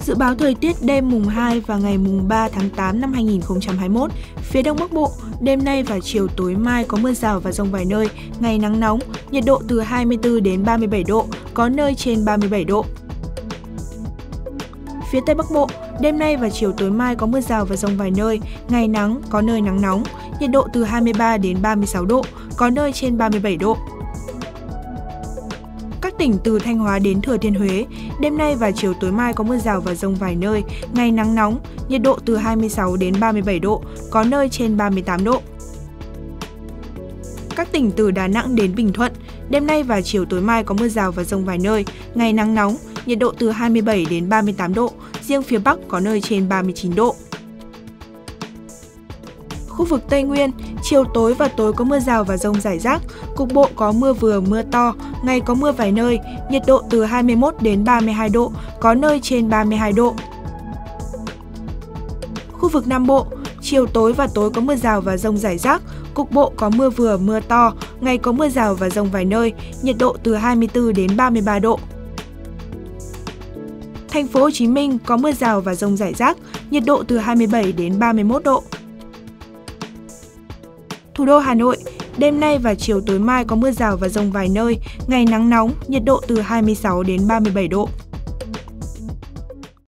Dự báo thời tiết đêm mùng 2 và ngày mùng 3 tháng 8 năm 2021, phía Đông Bắc Bộ, đêm nay và chiều tối mai có mưa rào và rông vài nơi, ngày nắng nóng, nhiệt độ từ 24 đến 37 độ, có nơi trên 37 độ. Phía Tây Bắc Bộ, đêm nay và chiều tối mai có mưa rào và rông vài nơi, ngày nắng, có nơi nắng nóng, nhiệt độ từ 23 đến 36 độ, có nơi trên 37 độ. Các tỉnh từ Thanh Hóa đến Thừa Thiên Huế, đêm nay và chiều tối mai có mưa rào và rông vài nơi, ngày nắng nóng, nhiệt độ từ 26 đến 37 độ, có nơi trên 38 độ. Các tỉnh từ Đà Nẵng đến Bình Thuận, đêm nay và chiều tối mai có mưa rào và rông vài nơi, ngày nắng nóng, nhiệt độ từ 27 đến 38 độ, riêng phía Bắc có nơi trên 39 độ. Khu vực Tây Nguyên, chiều tối và tối có mưa rào và rông rải rác, cục bộ có mưa vừa mưa to, ngày có mưa vài nơi, nhiệt độ từ 21 đến 32 độ, có nơi trên 32 độ. Khu vực Nam Bộ, chiều tối và tối có mưa rào và rông rải rác, cục bộ có mưa vừa mưa to, ngày có mưa rào và rông vài nơi, nhiệt độ từ 24 đến 33 độ. Thành phố Hồ Chí Minh có mưa rào và rông rải rác, nhiệt độ từ 27 đến 31 độ. Thủ đô Hà Nội, đêm nay và chiều tối mai có mưa rào và rông vài nơi, ngày nắng nóng, nhiệt độ từ 26 đến 37 độ.